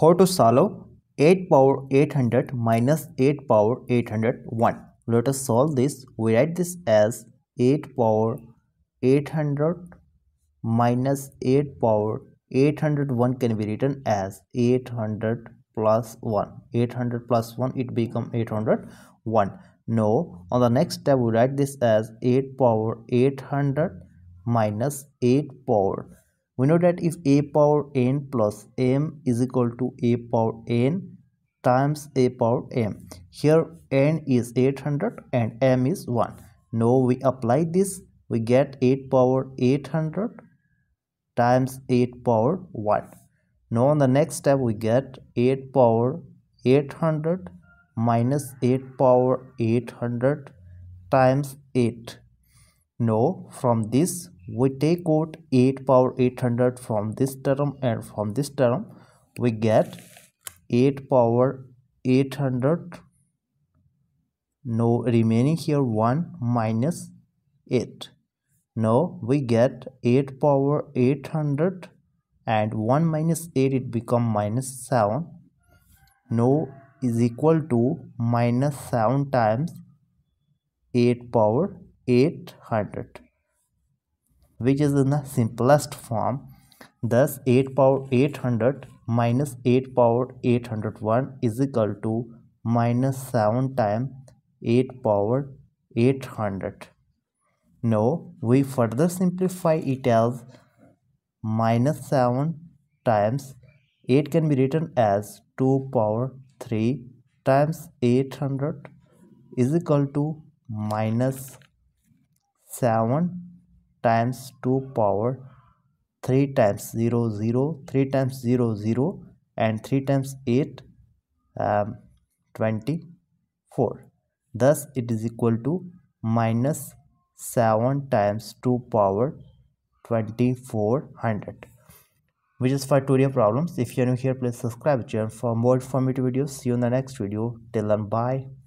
How to solve 8 power 800 minus 8 power 801. Let us solve this. We write this as 8 power 800 minus 8 power 801 can be written as 800 plus 1. 800 plus 1 it become 801. No, on the next step we write this as 8 power 800 minus 8 power we know that if a power n plus m is equal to a power n times a power m here n is 800 and m is 1 now we apply this we get 8 power 800 times 8 power 1 now on the next step we get 8 power 800 minus 8 power 800 times 8 now from this we take out 8 power 800 from this term and from this term we get 8 power 800 no remaining here 1 minus 8 now we get 8 power 800 and 1 minus 8 it become minus 7 no is equal to minus 7 times 8 power 800 which is in the simplest form. Thus 8 power 800 minus 8 power 801 is equal to minus 7 times 8 power 800 now we further simplify it as minus 7 times 8 can be written as 2 power 3 times 800 is equal to minus 7 times 2 power 3 times 0 0 3 times 0 0 and 3 times 8 um, 24 thus it is equal to minus 7 times 2 power 2400 which is for tutorial problems. If you are new here please subscribe channel for more informative videos. See you in the next video. Till then bye